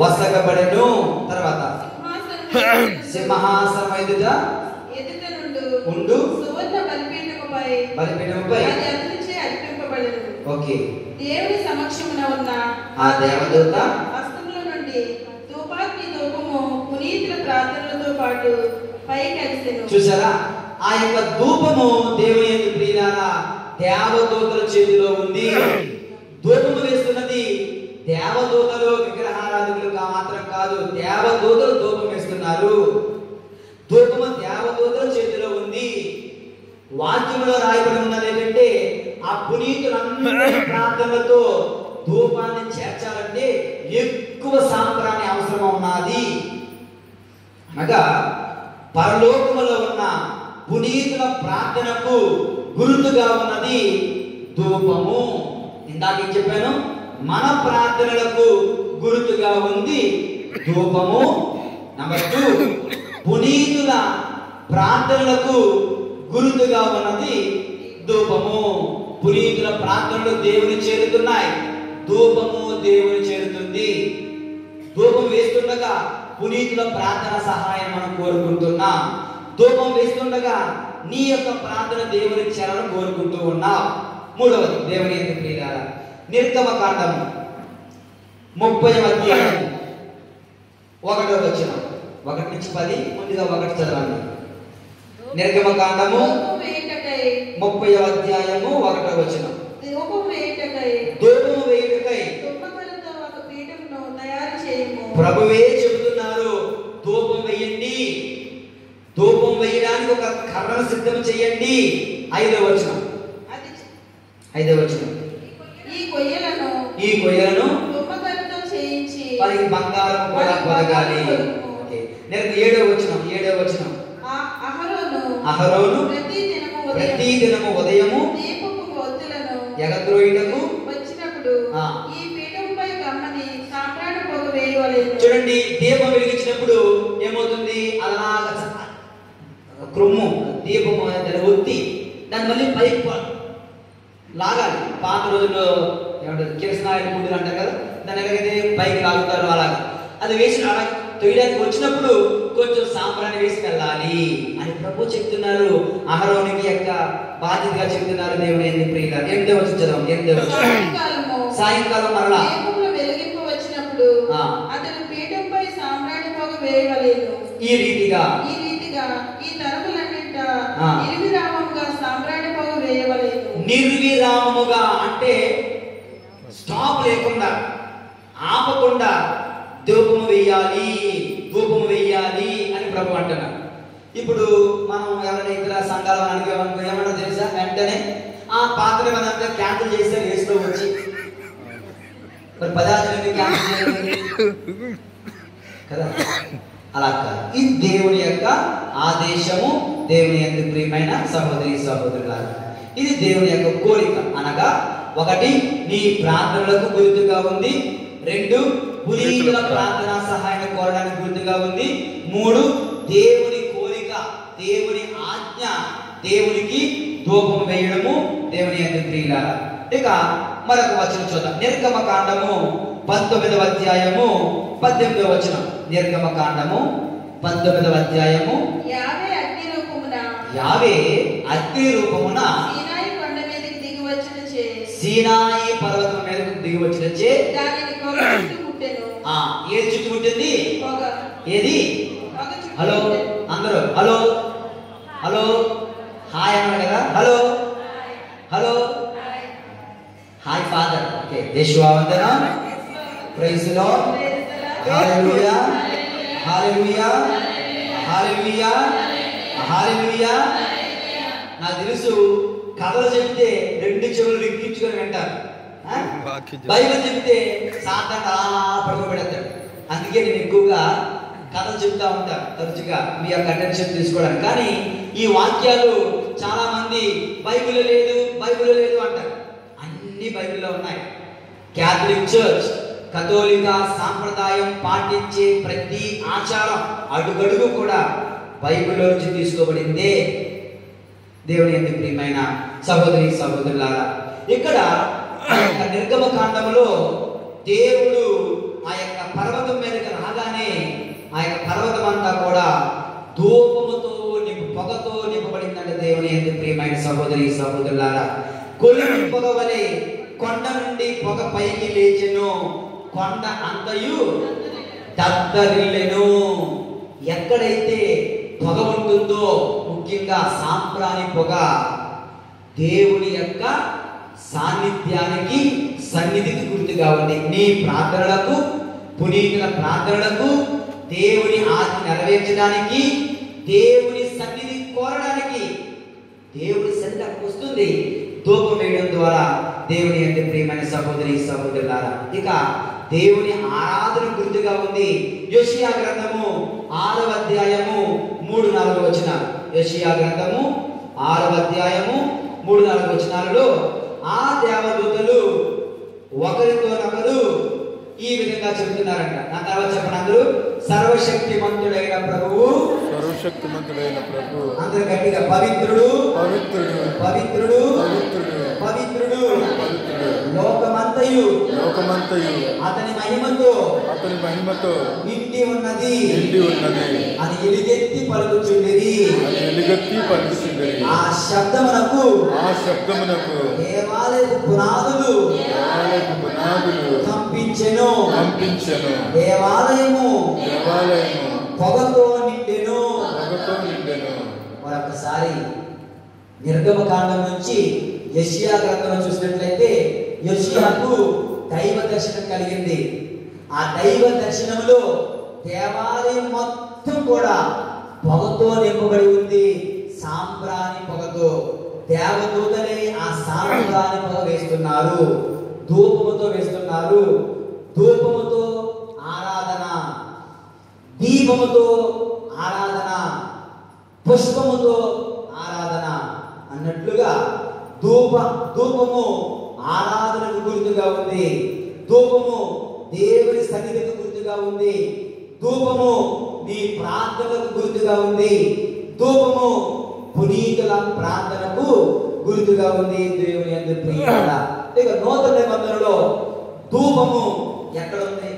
వసగబడెను. తర్వాత సింహాసనం ఎదుట ఉండు. సువర్ణ బలిపీఠముపై ఓకే. దేవుని సమక్షమున ఉన్న ఆ దేవదూత హస్తముల నుండి ధూపాగ్ని ధూపము పునీతుల ప్రార్థనలతో పాటు పైకి అరిసెను. చూసారా ఆ యొక్క ధూపము దేవుని యొక్క ప్రియులారా దేవదూతల చేతిలో ఉంది. ధూపము వేస్తున్నది దేవదూతలు విగ్రహారాధకులుగా మాత్రం కాదు దేవదూతలు ధూపం వేస్తున్నారు. ధూపము దేవదూతల చేతిలో ఉంది. వాక్యంలో రాయబడి ఉన్నది ఏంటంటే ఆ పునీతులందరి ప్రార్థనలతో ధూపాన్ని చేర్చాలంటే ఎక్కువ సాంప్రాన్ని అవసరం ఉన్నది. అనగా పరలోకములో ఉన్న పునీతుల ప్రార్థనకు గురుతుగా ఉన్నది ధూపము. ఇందాక ఏం చెప్పాను? మన ప్రార్థనలకు గుర్తుగా ఉంది ధూపము. నంబర్ టూ పునీతుల ప్రార్థనలకు గుర్తుగా ఉన్నది ధూపము. పునీతుల ప్రార్థనలు దేవుని చేరుతున్నాయి. ధూపము దేవుని చేరుతుంది. ధూపం వేస్తుండగా పునీతుల ప్రార్థన సహాయం మనం కోరుకుంటున్నాం. ధూపం వేస్తుండగా నీ యొక్క ప్రార్థన దేవుని చేరాలని కోరుకుంటూ ఉన్నావు మూడవది దేవుని యొక్క నిర్గమ కాండము. ముప్పై అధ్యాయం ఒకటో వచ్చిన ఒకటి నుంచి పది ముందుగా ఒకటి చదవండి. నిర్గమ కాండము ముప్పై అధ్యాయము ఒకటో వచ్చిన వేయుటకై. ప్రభువే చెబుతున్నారు ధూపం వేయండి. ధూపం వేయడానికి ఒక కర్రను సిద్ధం చేయండి. ఐదో వచనం. అది చ- ఐదో వచనం. కొయ్యలను ఈ కొయ్యలను తుమ్మకలతో చేయించి వారికి బంగారం కూడా కొరగాలి. నేను ఏడో వచనం ఏడో వచనం. ఆ- అహరోను అహరోను ప్రతి దినము ప్రతి దినము ఉదయము దీపపు ఒత్తులను ఎగద్రోయుటకు వచ్చినప్పుడు ఆ. ఈ పీఠంపై గమ్మని సాంబ్రాణ పొగ వేయవలేదు చూడండి దీపం వెలిగించినప్పుడు ఏమవుతుంది? అలాగ చ- క్రొమ్ము దీపం ఒత్తి దాన్ని మళ్ళీ పైకి లాగాలి. పాత రోజుల్లో ఏమంటారు కిరసనాయలు ముందు అంటారు కదా దాన్ని ఎలాగైతే పైకి లాగుతారు అలాగా. అది వేసి అలా తొయ్యడానికి వచ్చినప్పుడు కొంచెం సాంబ్రాన్ని వేసి వెళ్ళాలి అని ప్రభు చెప్తున్నారు. అహరోనికి యొక్క బాధ్యతగా చెప్తున్నారు దేవుని ఎన్ని ప్రియుల ఎనిమిదో వచ్చి చదవం సాయంకాలం మరలా. వచ్చినప్పుడు. అతను పీఠంపై సాంబ్రాణి పొగ వేయవలేదు ఈ రీతిగా. ఈ రీతిగా ఈ తరములన్నింట సాంబ్రాణి పొగ వేయవలేదు నిర్విరామముగా అంటే స్టాప్ లేకుండా ఆపకుండా ధూపము వేయాలి ధూపము వేయాలి అని ప్రభు అంటున్నారు. ఇప్పుడు మనం ఎవరైనా ఇతర సంఘాల అడిగామనుకో ఏమన్నా తెలుసా? వెంటనే ఆ పాత్ర మనంతా క్యాన్సిల్ చేస్తే వేస్తూ వచ్చి. మరి పదార్థాలు క్యాన్సిల్ కదా? అలా కాదు. ఇది దేవుని యొక్క ఆదేశము దేవుని యొక్క ప్రియమైన సహోదరి సహోదరులారా. ఇది దేవుని యొక్క కోరిక. అనగా ఒకటి నీ ప్రార్థనలకు గుర్తుగా ఉంది. రెండు పునీతుల ప్రార్థన సహాయం కోరడానికి గుర్తుగా ఉంది. మూడు దేవుని కోరిక దేవుని ఆజ్ఞ దేవునికి ధూపం వేయడము దేవుని యొక్క ప్రియులారా ఇక మరొక వచనం చూద్దాం. నిర్గమ కాండము పంతొమ్మిదవ అధ్యాయము పద్దెనిమిదవ వచనం. నిర్గమ కాండము పంతొమ్మిదవ అధ్యాయము రూపమున యావే అగ్ని రూపమున సీనాయి కొండ మీదకి దిగి వచ్చినచే సీనాయి పర్వతం మీదకు దిగి వచ్చినచ్చే దానిని పొగ చుట్టుముట్టెను ఆ ఏది చుట్టుముట్టింది పొగ. ఏది? హలో అందరూ హలో. హలో. హాయ్ అన్నాడు కదా hello. Hello. Hi father. Okay దేశవావందన ప్రైజ్లో హల్లెలూయా. హల్లెలూయా. హల్లెలూయా. హల్లెలూయా నాకు తెలుసు కథలు చెప్తే రెండు చెవులు రిక్కించుకొని వింటారు? బైబిల్ చెప్తే అలా పడుకోబెడతాడు అందుకే నేను ఎక్కువగా కథలు చెప్తా ఉంటా తరచుగా మీ యొక్క అటెన్షన్ తీసుకోవడానికి. కానీ ఈ వాక్యాలు చాలా మంది బైబిల్ లేదు బైబిల్ లేదు అంటారు. అన్ని బైబిల్లో ఉన్నాయి. క్యాథలిక్ చర్చ్ కథోలిక సాంప్రదాయం పాటించే ప్రతి ఆచారం అడుగడుగు కూడా బైబిల్లో నుంచి తీసుకోబడిందే దేవుని ఎందుకు ప్రియమైన సహోదరి సహోదరులారా. ఇక్కడ నిర్గమ కాండములో దేవుడు ఆ యొక్క పర్వతం మీదకి రాగానే ఆ యొక్క పర్వతం అంతా కూడా ధూపముతో నింపు పొగతో నింపబడిందంటే దేవుని ఎందు ప్రియమైన సహోదరి సహోదరులారా. కొలిమి పొగ వలె కొండ నుండి పొగ పైకి లేచెను. కొండ అంతయు దద్దరిల్లెను ఎక్కడైతే పొగ ఉంటుందో? ముఖ్యంగా సాంప్రాణి పొగ. దేవుని యొక్క సాన్నిధ్యానికి సన్నిధికి గుర్తుగా ఉంది. నీ ప్రార్థనలకు పునీతుల ప్రార్థనలకు దేవుని ఆజ్ఞ నెరవేర్చడానికి దేవుని సన్నిధి కోరడానికి దేవుని సన్నిధి వస్తుంది. ధూపం వేయడం ద్వారా దేవుని యొక్క ప్రియమైన సహోదరి సహోదరులారా ఇక దేవుని ఆరాధన గుర్తుగా ఉంది. యోషియా గ్రంథము ఆరవ అధ్యాయము మూడు నాలుగు వచ్చిన యోషియా గ్రంథము ఆరవ అధ్యాయము మూడు నాలుగు వచనాలలో ఆ దేవదూతలు ఒకరితోనొకరు ఈ విధంగా చెబుతున్నారంట. నా తర్వాత చెప్పండి అందరూ. సర్వశక్తిమంతుడైన ప్రభువు సర్వశక్తిమంతుడైన ప్రభు అందరూ గట్టిగా పవిత్రుడు. పవిత్రుడు. పవిత్రుడు. పవిత్రుడు. పవిత్రుడు. పవిత్రుడు. లోకమంతయు లోకమంతయు. అతని మహిమతో అతని మహిమతో నిండి ఉన్నది. నిండి ఉన్నది. అని ఎలుగెత్తి పలుకుచుండేది అది ఎలుగెత్తి పలుకుతుంది ఆ శబ్దమునకు ఆ శబ్దమునకు దేవాలయపు పునాదులు దేవాలయపు పునాదులు కంపించెను. పంపించెను దేవాలయము దేవాలయము పొగతో నిండెను. పొగతో నిండెను. మరొకసారి నిర్గమకాండం నుంచి యషియా గ్రంథం చూసినట్లయితే యషియాకు దైవ దర్శనం కలిగింది. ఆ దైవ దర్శనంలో దేవాలయం మొత్తం కూడా పొగతో నింపబడి ఉంది. సాంబ్రాణి పొగతో. దేవదూతలే ఆ సాంబ్రాణి పొగ వేస్తున్నారు. ధూపముతో వేస్తున్నారు. ధూపముతో ఆరాధన. దీపముతో ఆరాధన. పుష్పముతో ఆరాధన. అన్నట్లుగా ధూప ధూపము ఆరాధనకు గుర్తుగా ఉంది. ధూపము దేవుని సన్నిధికి గుర్తుగా ఉంది. ధూపము నీ ప్రార్థనకు గుర్తుగా ఉంది. ధూపము పునీతుల ప్రార్థనకు గుర్తుగా ఉంది. దేవుని యందు ప్రియులారా ఇక నూతన నిబంధనలో ధూపము ఎక్కడ ఉంది?